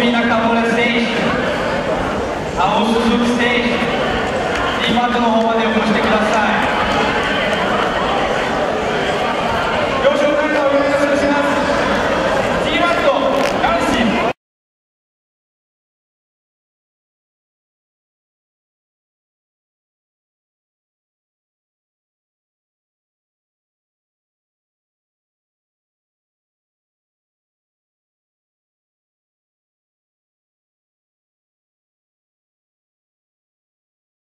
首中村選手青鈴木選手リバの方まで起こしてください。